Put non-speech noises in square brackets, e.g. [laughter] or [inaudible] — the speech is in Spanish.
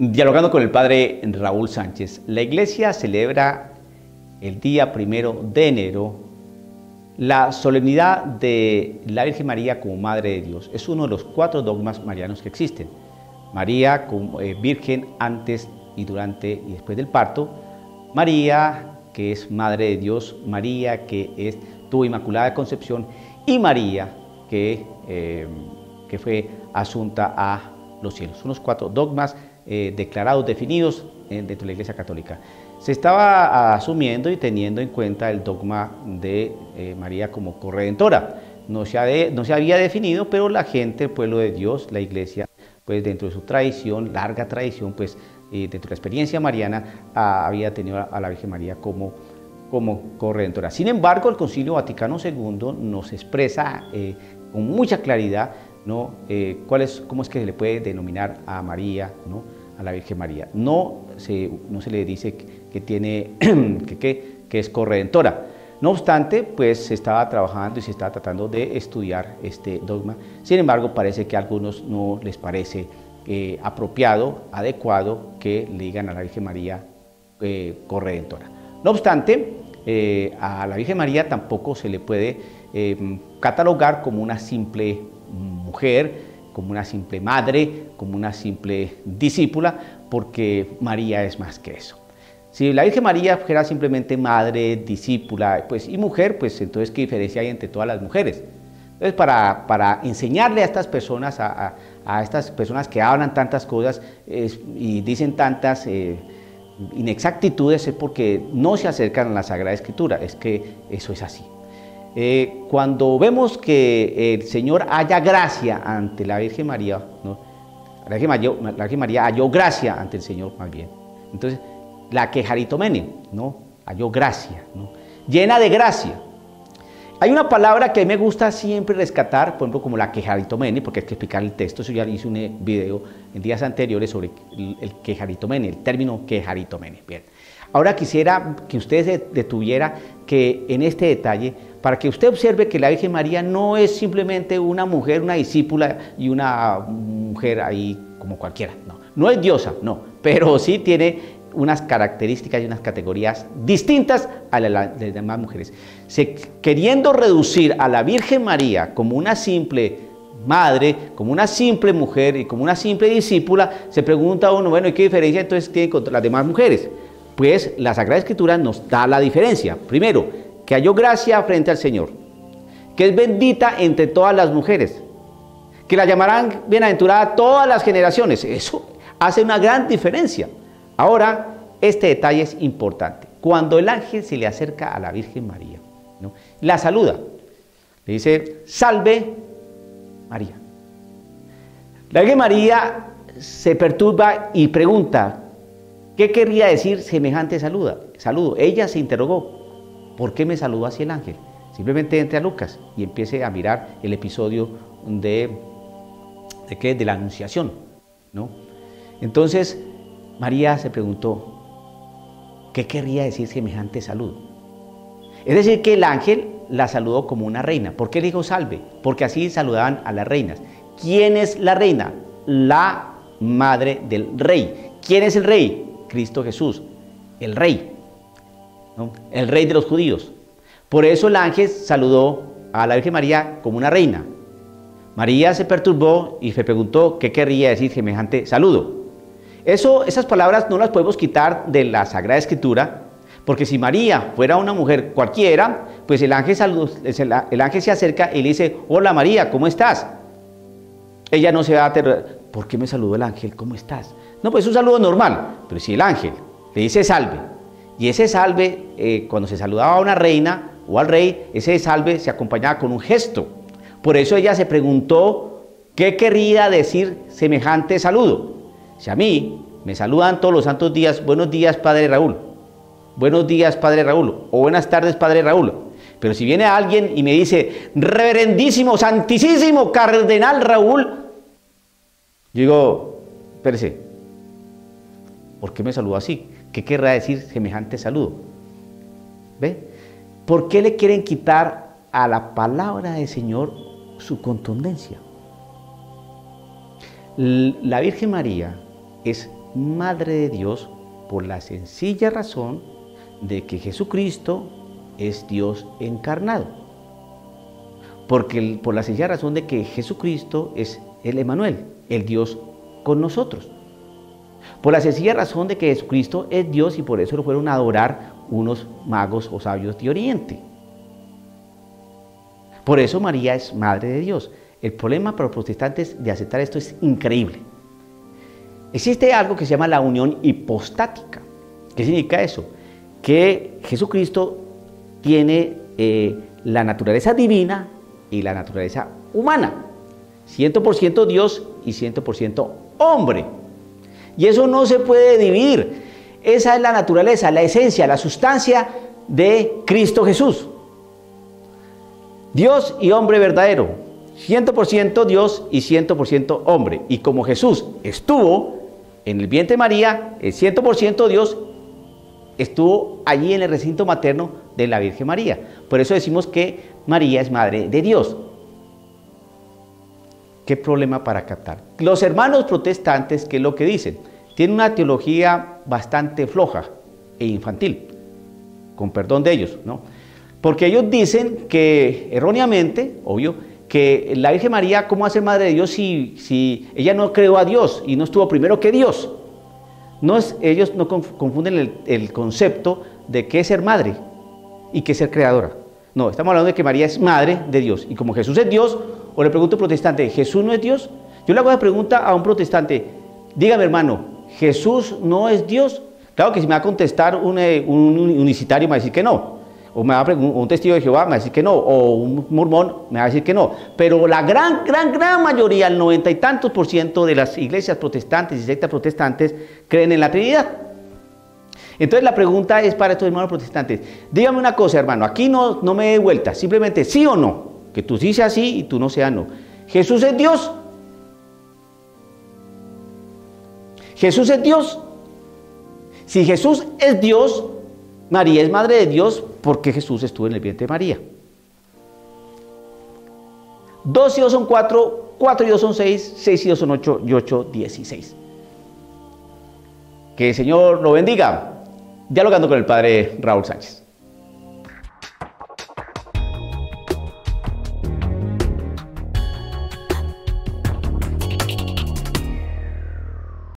Dialogando con el padre Raúl Sánchez, la iglesia celebra el día primero de enero la solemnidad de la Virgen María como Madre de Dios. Es uno de los cuatro dogmas marianos que existen. María como eh, Virgen antes y durante y después del parto. María que es Madre de Dios. María que es, tuvo Inmaculada Concepción. Y María que, eh, que fue asunta a los cielos. Son los cuatro dogmas eh, declarados, definidos dentro de la Iglesia Católica. Se estaba asumiendo y teniendo en cuenta el dogma de eh, María como corredentora. No se, no se había definido, pero la gente, el pueblo de Dios, la Iglesia, pues dentro de su tradición, larga tradición, pues eh, dentro de la experiencia mariana, había tenido a, la Virgen María como, como corredentora. Sin embargo, el Concilio Vaticano II nos expresa con mucha claridad ¿no? ¿cuál es, cómo es que se le puede denominar a María, ¿no? A la Virgen María. No se, no se le dice que, tiene, [clears throat] que, que, es corredentora. No obstante, pues se estaba trabajando y se estaba tratando de estudiar este dogma. Sin embargo, parece que a algunos no les parece eh, apropiado, adecuado que le digan a la Virgen María eh, corredentora. No obstante, eh, a la Virgen María tampoco se le puede catalogar como una simple mujer, como una simple madre, como una simple discípula, porque María es más que eso. Si la Virgen María fuera simplemente madre, discípula pues, y mujer, pues entonces qué diferencia hay entre todas las mujeres. Entonces, para, para enseñarle a estas personas, a, a, estas personas que hablan tantas cosas y dicen tantas eh, inexactitudes, es porque no se acercan a la Sagrada Escritura, es que eso es así. Eh, cuando vemos que el Señor haya gracia ante la Virgen María, la, Virgen María halló gracia ante el Señor más bien. Entonces, la quejaritomene, ¿no? Halló gracia, ¿no? Llena de gracia. Hay una palabra que me gusta siempre rescatar, por ejemplo, como la quejaritomene, porque hay que explicar el texto. Eso ya hice un video en días anteriores sobre el, quejaritomene, el término quejaritomene. Bien. Ahora quisiera que usted se detuviera que en este detalle para que usted observe que la Virgen María no es simplemente una mujer, una discípula y una mujer ahí como cualquiera, no, no es diosa, no, pero sí tiene unas características y unas categorías distintas a las demás mujeres. Queriendo reducir a la Virgen María como una simple madre, como una simple mujer y como una simple discípula, se pregunta uno, bueno, ¿y qué diferencia entonces tiene con las demás mujeres? Pues la Sagrada Escritura nos da la diferencia. Primero, que halló gracia frente al Señor, que es bendita entre todas las mujeres, que la llamarán bienaventurada todas las generaciones. Eso hace una gran diferencia. Ahora, este detalle es importante. Cuando el ángel se le acerca a la Virgen María, la saluda, le dice, salve María. La Virgen María se perturba y pregunta, ¿qué querría decir semejante saluda? saludo? Ella se interrogó, ¿Por qué me saludó así el ángel? Simplemente entre a Lucas y empiece a mirar el episodio de, ¿qué? de la anunciación. ¿no? Entonces María se preguntó, ¿qué querría decir semejante saludo? Es decir, que el ángel la saludó como una reina. ¿Por qué le dijo salve? Porque así saludaban a las reinas. ¿Quién es la reina? La madre del rey. ¿Quién es el rey? Cristo Jesús, el rey el rey de los judíos. Por eso el ángel saludó a la Virgen María como una reina. María se perturbó y se preguntó qué querría decir semejante saludo. Eso, esas palabras no las podemos quitar de la Sagrada Escritura, porque si María fuera una mujer cualquiera, pues el ángel, el ángel se acerca y le dice, hola María, ¿cómo estás? Ella no se va a aterrar, ¿por qué me saludó el ángel? ¿Cómo estás? No, pues es un saludo normal, pero si el ángel le dice salve, y ese salve, eh, cuando se saludaba a una reina o al rey, ese salve se acompañaba con un gesto. Por eso ella se preguntó qué quería decir semejante saludo. Si a mí me saludan todos los santos días, buenos días Padre Raúl, buenos días Padre Raúl, o buenas tardes Padre Raúl. Pero si viene alguien y me dice, reverendísimo, santísimo Cardenal Raúl, yo digo, espérese, ¿por qué me saludo así? ¿Qué querrá decir semejante saludo? ¿Ve? ¿Por qué le quieren quitar a la palabra del Señor su contundencia? La Virgen María es Madre de Dios por la sencilla razón de que Jesucristo es Dios encarnado. Porque por la sencilla razón de que Jesucristo es el Emanuel, el Dios con nosotros. Por la sencilla razón de que Jesucristo es Dios y por eso lo fueron a adorar unos magos o sabios de Oriente. Por eso María es Madre de Dios. El problema para los protestantes de aceptar esto es increíble. Existe algo que se llama la unión hipostática. ¿Qué significa eso? Que Jesucristo tiene eh, la naturaleza divina y la naturaleza humana. 100% Dios y 100% hombre. Y eso no se puede dividir. Esa es la naturaleza, la esencia, la sustancia de Cristo Jesús. Dios y hombre verdadero. 100% Dios y 100% hombre. Y como Jesús estuvo en el vientre de María, el 100% Dios estuvo allí en el recinto materno de la Virgen María. Por eso decimos que María es madre de Dios. ¿Qué problema para captar? Los hermanos protestantes, ¿qué es lo que dicen? Tienen una teología bastante floja e infantil, con perdón de ellos, ¿no? Porque ellos dicen que erróneamente, obvio, que la Virgen María, ¿cómo hace madre de Dios si, si ella no creó a Dios y no estuvo primero que Dios? No es, ellos no confunden el, el concepto de qué es ser madre y qué es ser creadora. No, estamos hablando de que María es madre de Dios. Y como Jesús es Dios, o le pregunto a un protestante, ¿Jesús no es Dios? Yo le hago la pregunta a un protestante, dígame hermano, ¿Jesús no es Dios? Claro que si me va a contestar un, eh, un unicitario me va a decir que no. O me va a un testigo de Jehová me va a decir que no. O un mormón me va a decir que no. Pero la gran, gran, gran mayoría, el noventa y tantos por ciento de las iglesias protestantes y sectas protestantes creen en la Trinidad. Entonces la pregunta es para estos hermanos protestantes. Dígame una cosa, hermano, aquí no, no me dé vuelta, simplemente sí o no. Que tú sí seas sí y tú no seas no. ¿Jesús es Dios? ¿Jesús es Dios? Si Jesús es Dios, María es madre de Dios porque Jesús estuvo en el vientre de María. Dos y dos son cuatro, cuatro y dos son seis, seis y dos son ocho y ocho, dieciséis. Que el Señor lo bendiga dialogando con el padre Raúl Sánchez.